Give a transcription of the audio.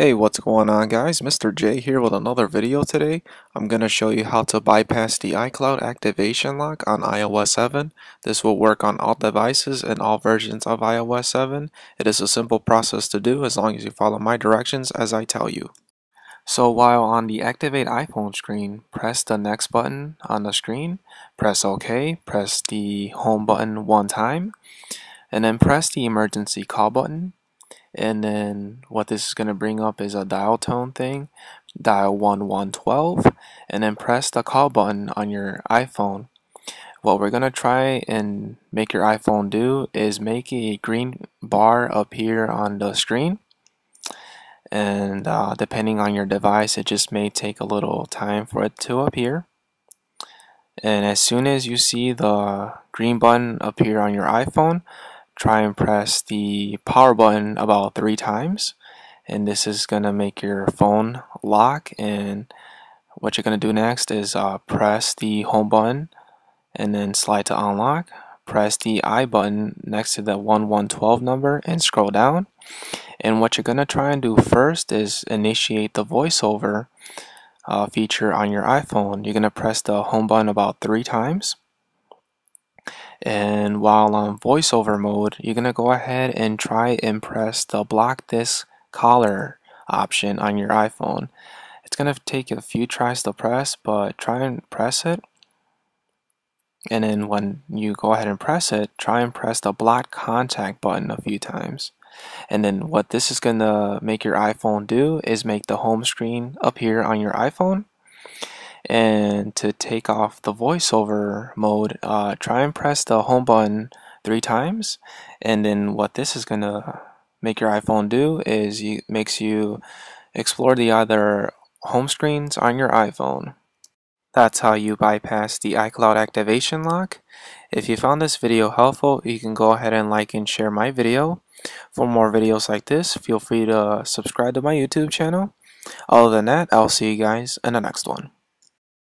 Hey, what's going on guys? Mr. J here with another video today. I'm going to show you how to bypass the iCloud activation lock on iOS 7. This will work on all devices and all versions of iOS 7. It is a simple process to do as long as you follow my directions as I tell you. So while on the activate iPhone screen, press the next button on the screen, press OK, press the home button one time, and then press the emergency call button and then what this is going to bring up is a dial tone thing. Dial 1112 and then press the call button on your iPhone. What we're going to try and make your iPhone do is make a green bar appear on the screen. And uh, depending on your device it just may take a little time for it to appear. And as soon as you see the green button appear on your iPhone try and press the power button about three times. And this is going to make your phone lock. And what you're going to do next is uh, press the home button and then slide to unlock. Press the I button next to the 1112 number and scroll down. And what you're going to try and do first is initiate the voiceover uh, feature on your iPhone. You're going to press the home button about three times and while on voiceover mode you're gonna go ahead and try and press the block this caller option on your iPhone. It's gonna take a few tries to press but try and press it. And then when you go ahead and press it try and press the block contact button a few times. And then what this is gonna make your iPhone do is make the home screen appear on your iPhone and to take off the voiceover mode uh, try and press the home button three times. And then what this is gonna make your iPhone do is you makes you explore the other home screens on your iPhone. That's how you bypass the iCloud activation lock. If you found this video helpful you can go ahead and like and share my video. For more videos like this feel free to subscribe to my YouTube channel. Other than that I'll see you guys in the next one